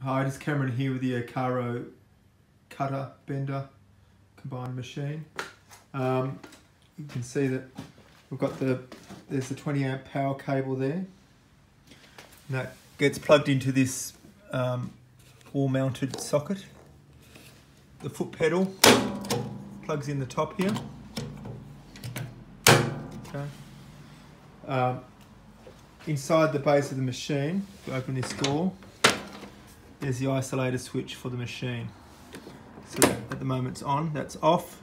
Hi, it's Cameron here with the ICARO cutter bender combined machine. Um, you can see that we've got the there's the 20 amp power cable there. And that gets plugged into this um, wall mounted socket. The foot pedal plugs in the top here. Okay. Um, inside the base of the machine, open this door, there's the isolator switch for the machine. So at the moment it's on, that's off,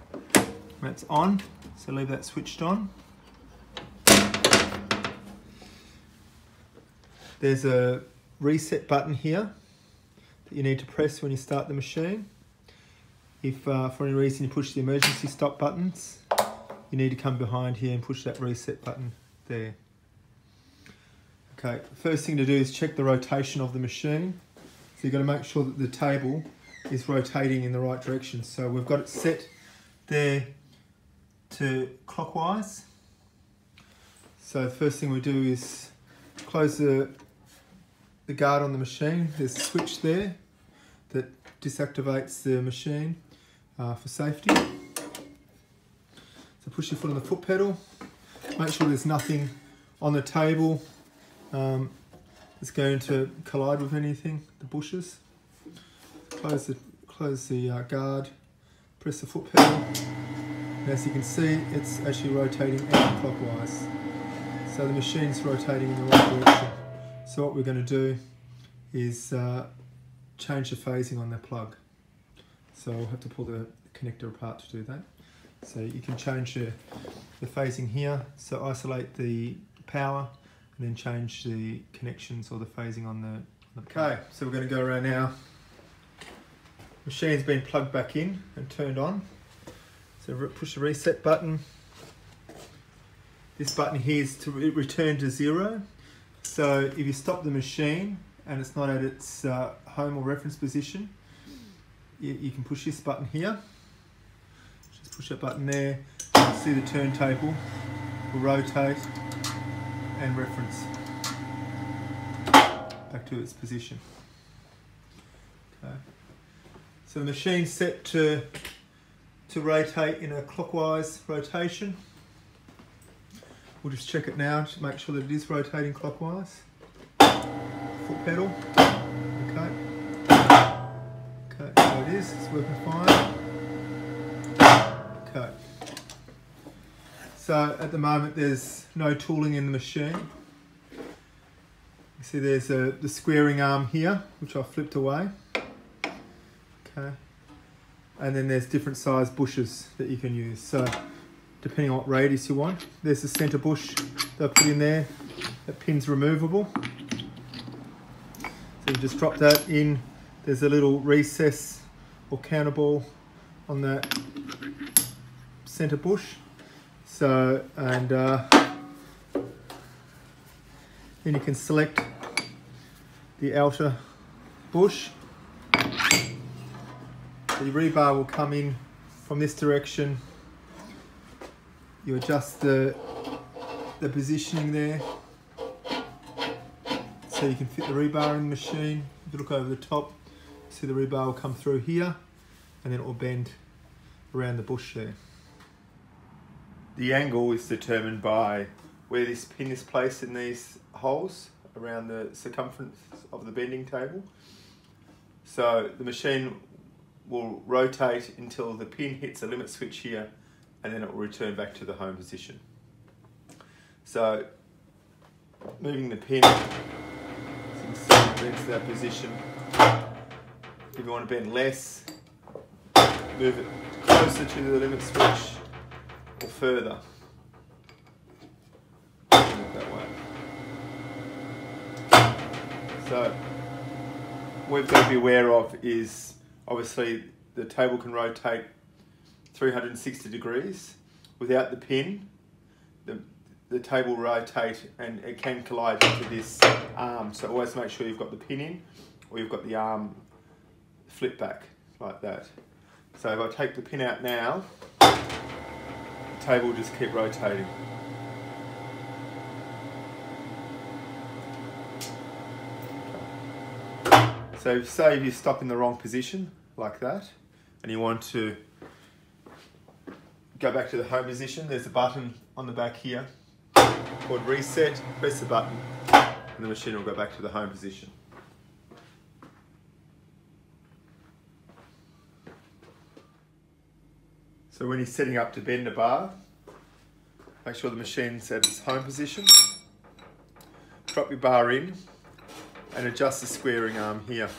that's on, so leave that switched on. There's a reset button here that you need to press when you start the machine. If uh, for any reason you push the emergency stop buttons, you need to come behind here and push that reset button there. Okay, first thing to do is check the rotation of the machine. So you've got to make sure that the table is rotating in the right direction. So we've got it set there to clockwise. So first thing we do is close the, the guard on the machine. There's a switch there that disactivates the machine uh, for safety. So push your foot on the foot pedal. Make sure there's nothing on the table um, it's going to collide with anything, the bushes. Close the, close the uh, guard, press the foot pedal. And as you can see, it's actually rotating anti-clockwise. So the machine's rotating in the right direction. So what we're going to do is uh, change the phasing on the plug. So we'll have to pull the connector apart to do that. So you can change the, the phasing here. So isolate the power and then change the connections or the phasing on the, the okay so we're going to go around now. Machine's been plugged back in and turned on. So push the reset button. This button here is to return to zero. So if you stop the machine and it's not at its uh, home or reference position you, you, can push this button here. Just push that button there. See the turntable will rotate and reference back to its position. Okay. So the machine's set to, to rotate in a clockwise rotation. We'll just check it now to make sure that it is rotating clockwise. Foot pedal. Okay. Okay, so it is, it's working fine. Okay. So at the moment there's no tooling in the machine. You see there's a, the squaring arm here, which I flipped away. Okay. And then there's different size bushes that you can use. So depending on what radius you want. There's the center bush that I put in there. That pin's removable. So you just drop that in. There's a little recess or counterbore on that center bush. So, and uh, then you can select the outer bush. The rebar will come in from this direction. You adjust the, the positioning there so you can fit the rebar in the machine. If you look over the top, see the rebar will come through here and then it will bend around the bush there. The angle is determined by where this pin is placed in these holes around the circumference of the bending table. So the machine will rotate until the pin hits a limit switch here and then it will return back to the home position. So moving the pin into that position. If you want to bend less, move it closer to the limit switch further. So, what we've got to be aware of is obviously the table can rotate 360 degrees. Without the pin, the, the table rotate and it can collide into this arm. So always make sure you've got the pin in or you've got the arm flip back like that. So if I take the pin out now, table just keep rotating. So So say if you stop in the wrong position, like that, and you want to go back to the home position, there's a button on the back here called reset, press the button, and the machine will go back to the home position. So when you're setting up to bend a bar, make sure the machine's at its home position. Drop your bar in and adjust the squaring arm here.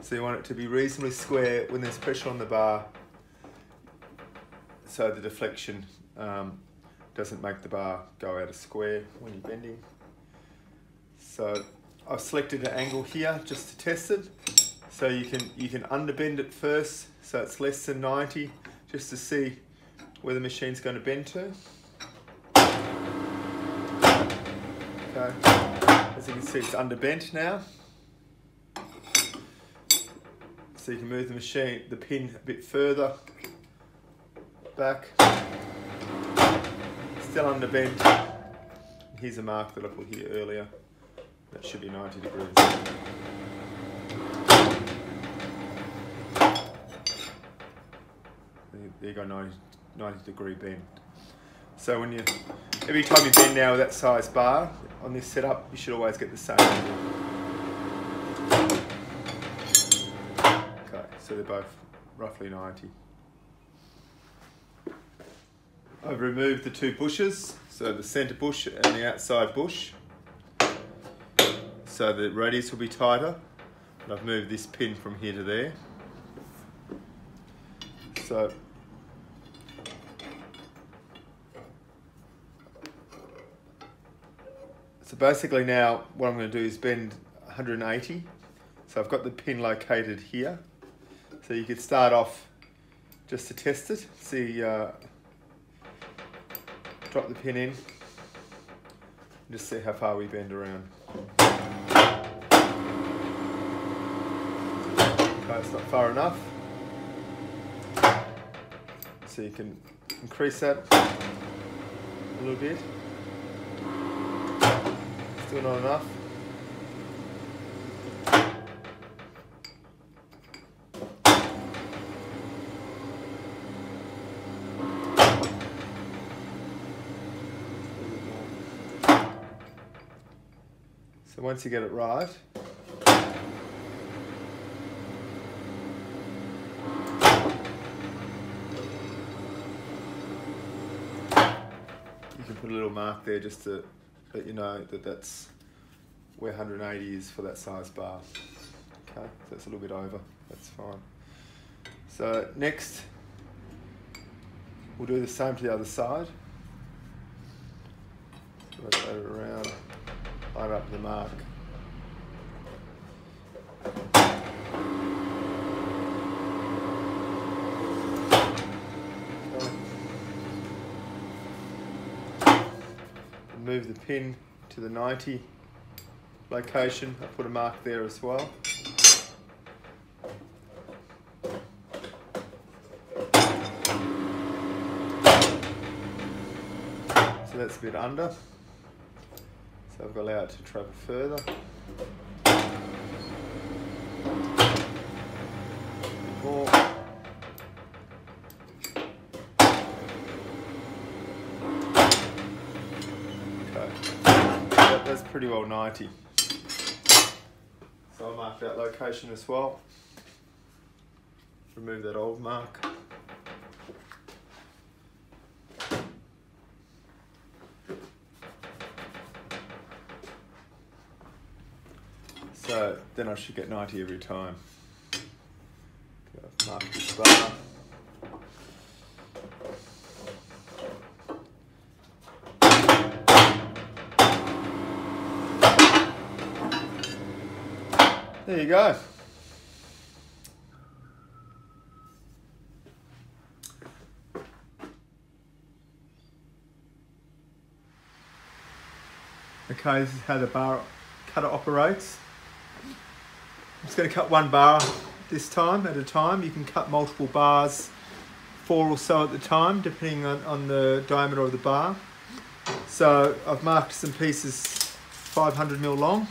So you want it to be reasonably square when there's pressure on the bar so the deflection um, doesn't make the bar go out of square when you're bending. So I've selected an angle here just to test it. So you can you can underbend it first so it's less than 90 just to see where the machine's going to bend to. Okay, as you can see it's under bent now. So you can move the machine, the pin a bit further back. Still underbent. Here's a mark that I put here earlier. That should be 90 degrees. There you go, 90, 90 degree bend. So when you, every time you bend now with that size bar on this setup, you should always get the same. Okay, so they're both roughly 90. I've removed the two bushes, so the centre bush and the outside bush. So the radius will be tighter. And I've moved this pin from here to there. So So basically now what I'm going to do is bend 180. So I've got the pin located here. So you could start off just to test it, see uh, drop the pin in, just see how far we bend around. Okay, it's not far enough. So you can increase that a little bit. Enough. So once you get it right, you can put a little mark there just to let you know that that's where 180 is for that size bar. Okay, so it's a little bit over, that's fine. So next, we'll do the same to the other side. Rotate it around line up the mark. Move the pin to the 90 location. I put a mark there as well. So that's a bit under. So I've got allowed it to travel further. More. Okay, that, that's pretty well 90. So I marked that location as well. Remove that old mark. So then I should get 90 every time. Mark There you go. Okay, this is how the bar cutter operates. I'm just going to cut one bar this time at a time. You can cut multiple bars, four or so at the time, depending on, on the diameter of the bar. So I've marked some pieces 500 mil long.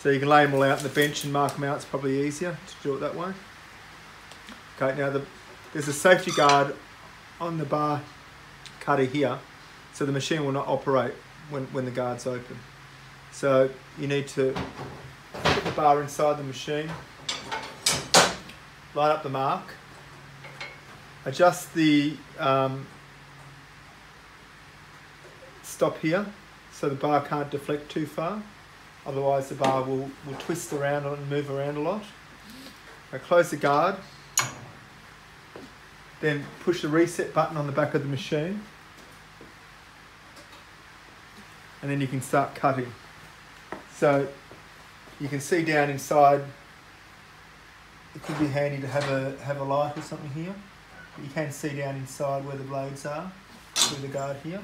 So you can lay them all out on the bench and mark them out. It's probably easier to do it that way. Okay, now the, there's a safety guard on the bar cutter here, so the machine will not operate when, when the guard's open. So you need to put the bar inside the machine, line up the mark, adjust the um, stop here so the bar can't deflect too far. Otherwise the bar will, will twist around and move around a lot. I close the guard, then push the reset button on the back of the machine and then you can start cutting. So you can see down inside, it could be handy to have a, have a light or something here. But you can see down inside where the blades are, through the guard here.